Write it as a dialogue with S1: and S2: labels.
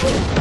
S1: Kill.